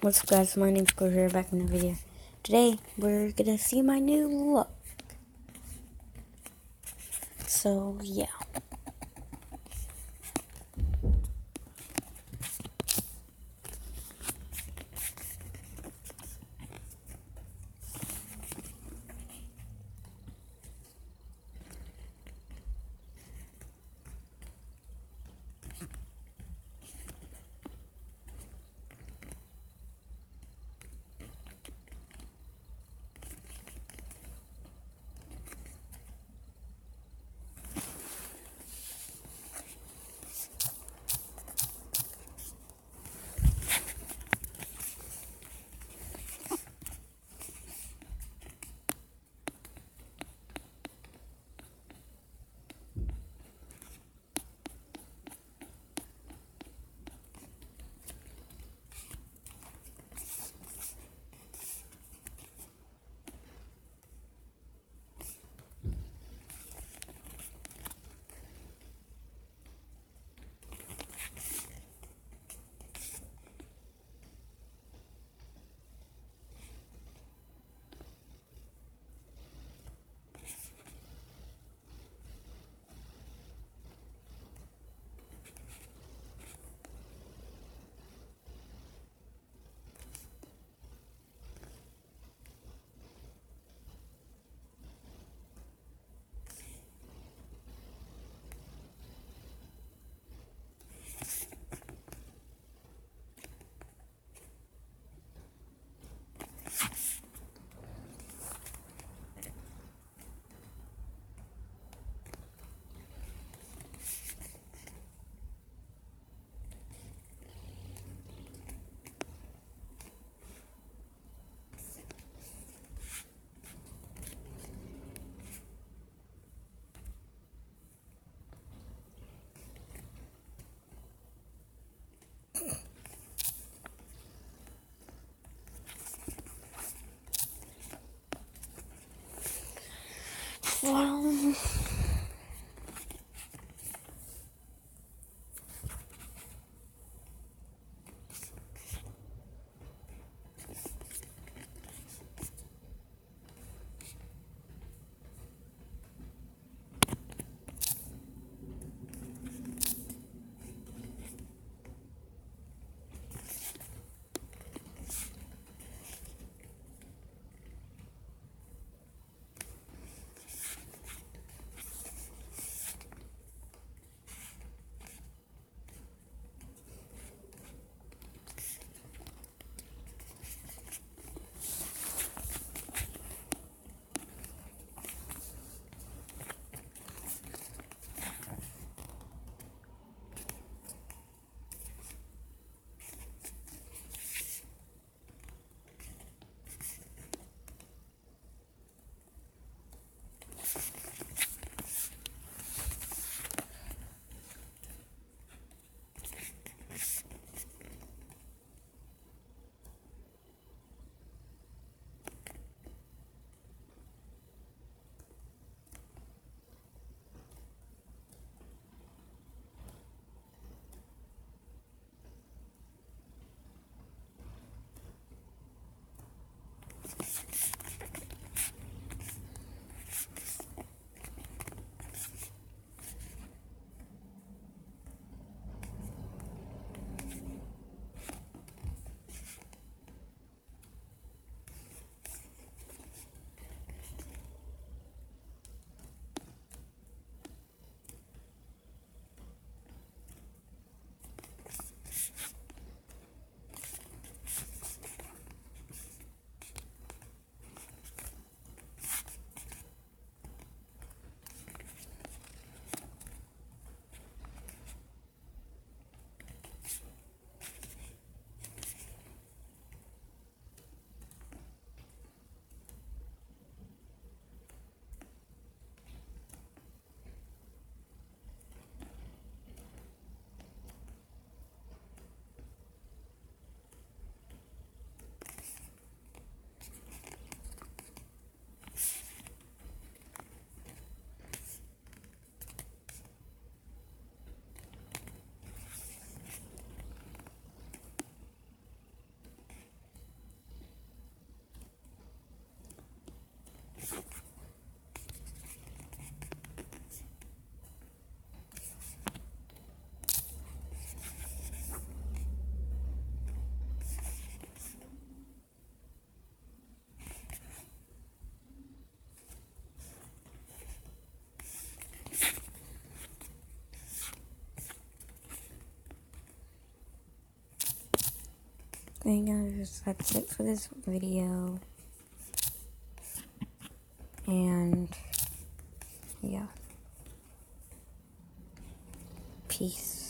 What's up guys, my name's Corey back in the video. Today, we're gonna see my new look. So, yeah. Wow. Guys, that's it for this video. And yeah. Peace.